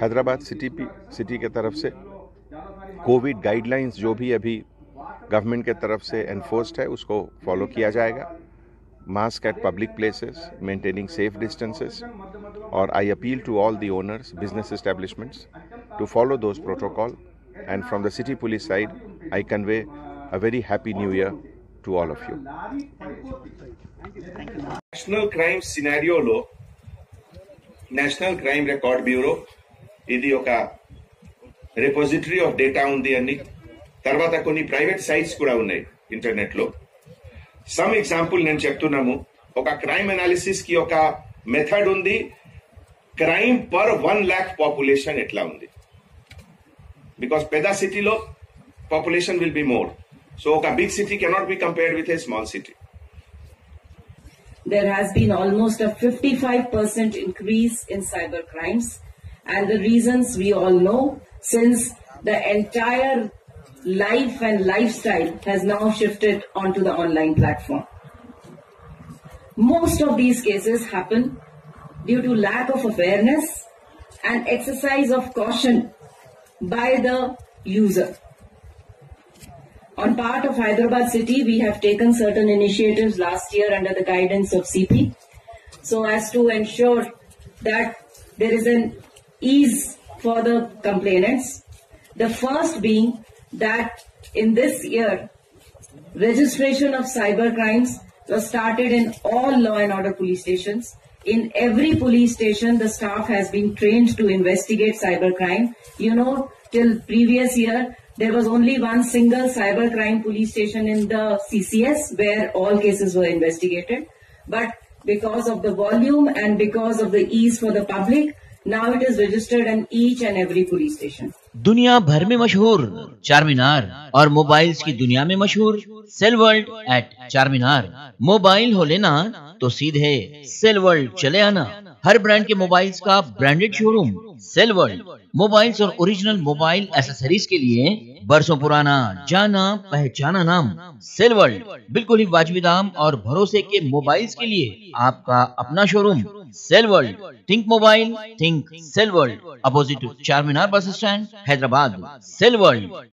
Hyderabad city city के तरफ़ से कोविड गाइडलाइंस जो भी अभी गवर्नमेंट के तरफ़ से एनफोर्स्ड है, उसको फॉलो किया जाएगा। Mask at public places maintaining safe distances और I appeal to all the owners business establishments to follow those protocol and from the city police side I convey a very happy new year to all of you national crime scenario low national crime record bureau ఇది ఒక repository of data ఉంది అని తర్వాత కొన్ని private sites కూడా ఉన్నాయి internet లో some example నేను చెప్తున్నాము ఒక క్రైమ్ అనాలిసిస్ కి ఒక మెథడ్ ఉంది crime per one lakh population ఎట్లా ఉంది బికాస్ పెద్ద సిటీలో population will be more So a big city cannot be compared with a small city. There has been almost a 55% increase in cyber crimes and the reasons we all know since the entire life and lifestyle has now shifted onto the online platform. Most of these cases happen due to lack of awareness and exercise of caution by the user. On part of Hyderabad city, we have taken certain initiatives last year under the guidance of CP so as to ensure that there is an ease for the complainants. The first being that in this year, registration of cyber crimes was started in all law and order police stations. In every police station, the staff has been trained to investigate cyber crime. You know, till previous year, there was only one single cybercrime police station in the CCS where all cases were investigated. But because of the volume and because of the ease for the public, now it is registered in each and every police station. दुनिया भर में मशहूर चार चारमीनार और mobiles की दुनिया में मशहूर सेल वर्ल्ड एट चार चारमीनार। मोबाइल हो लेना तो सीधे सेल वर्ल्ड चले आना। हर ब्रांड के मोबाइल्स का branded showroom cell world mobiles और ओरिजिनल मोबाइल एसेसरीज के लिए बरसों पुराना जाना पहचाना नाम सेल वर्ल्ड बिल्कुल ही वाजबी दाम और भरोसे के मोबाइल्स के लिए आपका अपना showroom cell world think mobile think cell world opposite to Charminar bus stand Hyderabad cell world